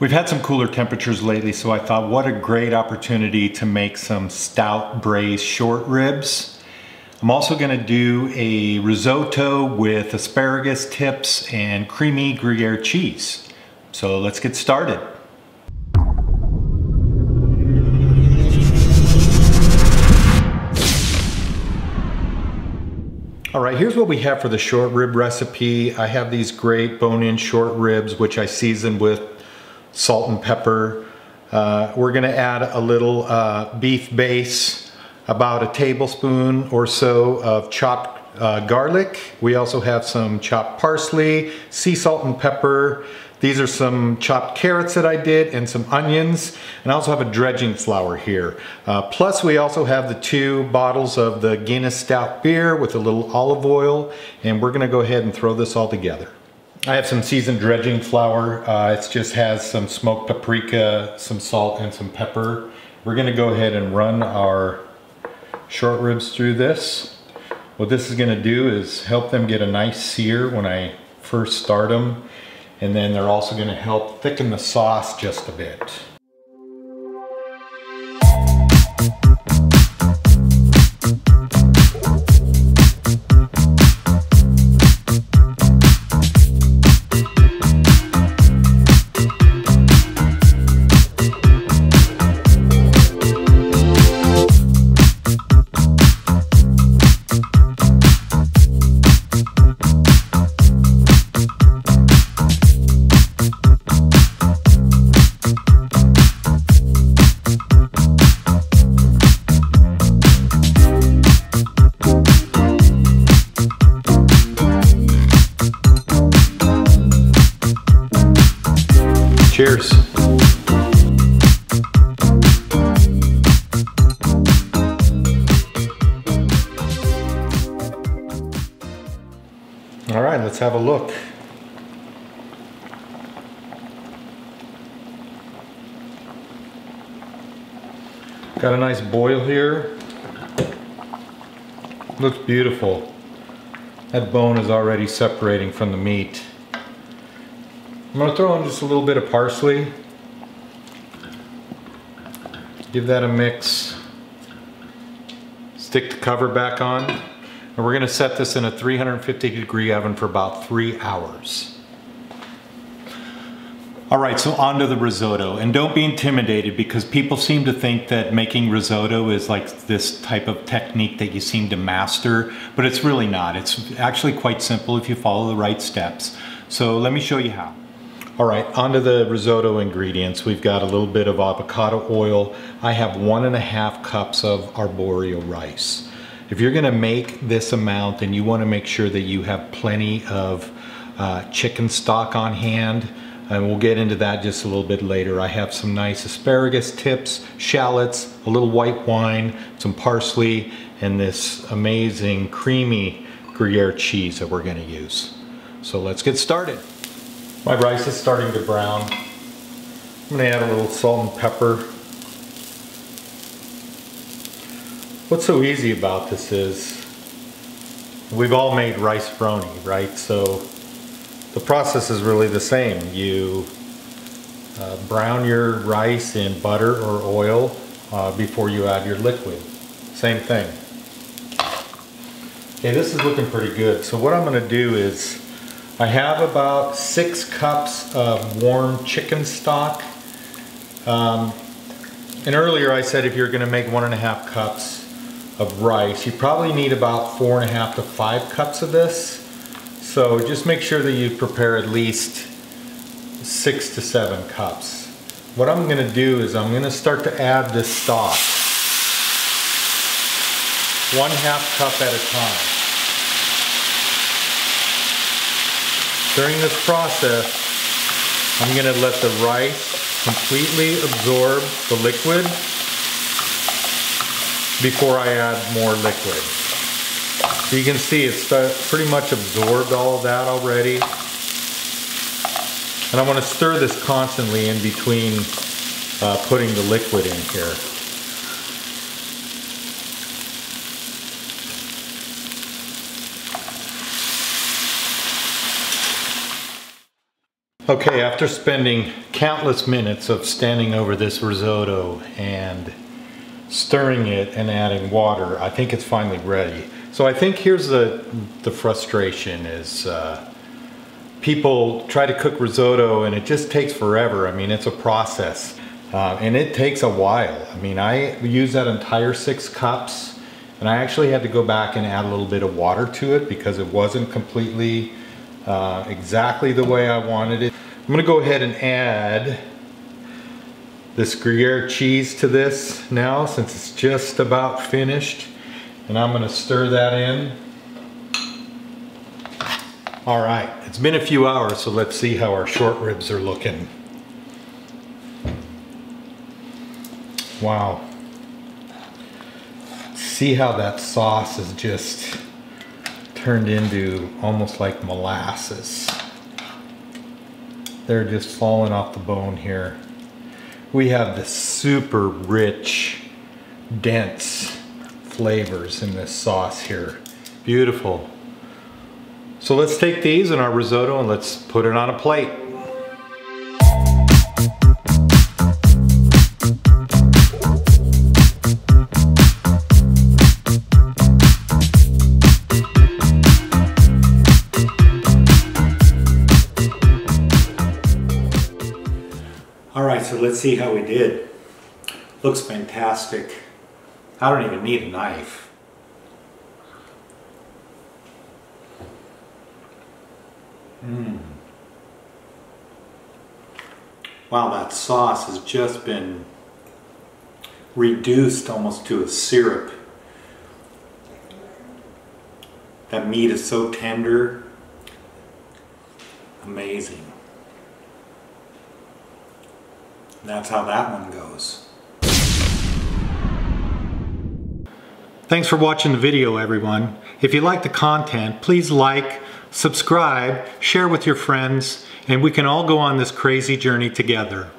We've had some cooler temperatures lately, so I thought what a great opportunity to make some stout braised short ribs. I'm also gonna do a risotto with asparagus tips and creamy Gruyere cheese. So let's get started. All right, here's what we have for the short rib recipe. I have these great bone-in short ribs, which I season with salt and pepper. Uh, we're gonna add a little uh, beef base, about a tablespoon or so of chopped uh, garlic. We also have some chopped parsley, sea salt and pepper. These are some chopped carrots that I did and some onions. And I also have a dredging flour here. Uh, plus we also have the two bottles of the Guinness Stout beer with a little olive oil. And we're gonna go ahead and throw this all together. I have some seasoned dredging flour. Uh, it just has some smoked paprika, some salt, and some pepper. We're gonna go ahead and run our short ribs through this. What this is gonna do is help them get a nice sear when I first start them. And then they're also gonna help thicken the sauce just a bit. Cheers. All right, let's have a look. Got a nice boil here. Looks beautiful. That bone is already separating from the meat. I'm gonna throw in just a little bit of parsley. Give that a mix. Stick the cover back on. And we're gonna set this in a 350 degree oven for about three hours. All right, so on to the risotto. And don't be intimidated because people seem to think that making risotto is like this type of technique that you seem to master, but it's really not. It's actually quite simple if you follow the right steps. So let me show you how. All right, onto the risotto ingredients. We've got a little bit of avocado oil. I have one and a half cups of arborio rice. If you're gonna make this amount, then you wanna make sure that you have plenty of uh, chicken stock on hand, and we'll get into that just a little bit later. I have some nice asparagus tips, shallots, a little white wine, some parsley, and this amazing creamy Gruyere cheese that we're gonna use. So let's get started. My rice is starting to brown. I'm gonna add a little salt and pepper. What's so easy about this is we've all made Rice-A-Roni, right? So the process is really the same. You uh, brown your rice in butter or oil uh, before you add your liquid. Same thing. Okay, this is looking pretty good. So what I'm gonna do is I have about six cups of warm chicken stock. Um, and earlier I said if you're gonna make one and a half cups of rice, you probably need about four and a half to five cups of this. So just make sure that you prepare at least six to seven cups. What I'm gonna do is I'm gonna start to add this stock one half cup at a time. During this process, I'm gonna let the rice completely absorb the liquid before I add more liquid. So you can see it's pretty much absorbed all of that already. And I want to stir this constantly in between uh, putting the liquid in here. Okay, after spending countless minutes of standing over this risotto and stirring it and adding water, I think it's finally ready. So I think here's the, the frustration is uh, people try to cook risotto and it just takes forever. I mean, it's a process uh, and it takes a while. I mean, I used that entire six cups and I actually had to go back and add a little bit of water to it because it wasn't completely uh, exactly the way I wanted it. I'm gonna go ahead and add this Gruyere cheese to this now since it's just about finished. And I'm gonna stir that in. All right, it's been a few hours, so let's see how our short ribs are looking. Wow. See how that sauce is just turned into almost like molasses. They're just falling off the bone here. We have the super rich, dense flavors in this sauce here. Beautiful. So let's take these in our risotto and let's put it on a plate. So let's see how we did. Looks fantastic. I don't even need a knife. Mmm. Wow, that sauce has just been reduced almost to a syrup. That meat is so tender. Amazing. That's how that one goes. Thanks for watching the video, everyone. If you like the content, please like, subscribe, share with your friends, and we can all go on this crazy journey together.